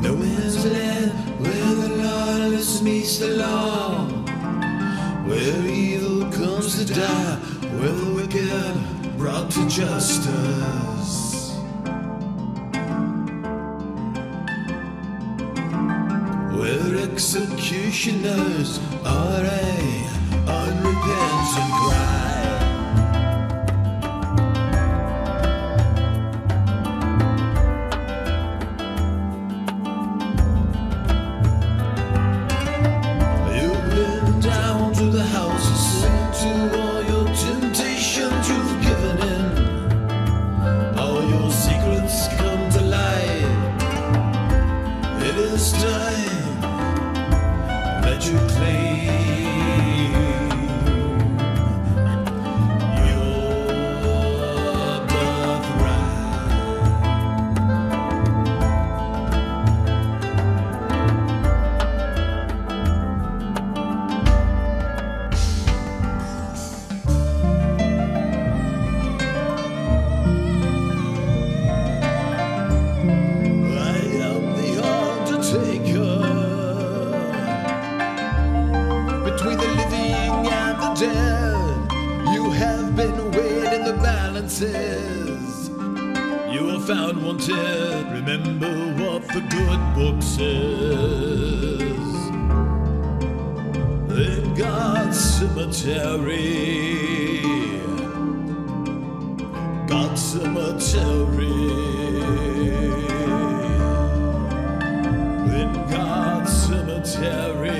No man's land where the lawless meets the law, where evil comes to die, where the wicked brought to justice. Where executioners are dead, you have been weighed in the balances. You are found wanted. Remember what the good book says. In God's cemetery. God's cemetery. In God's cemetery.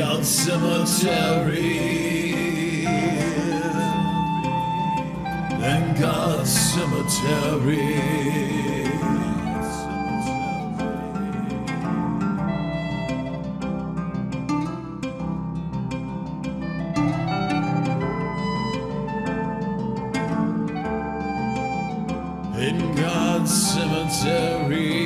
God's cemetery. And God's cemetery. In God's cemetery.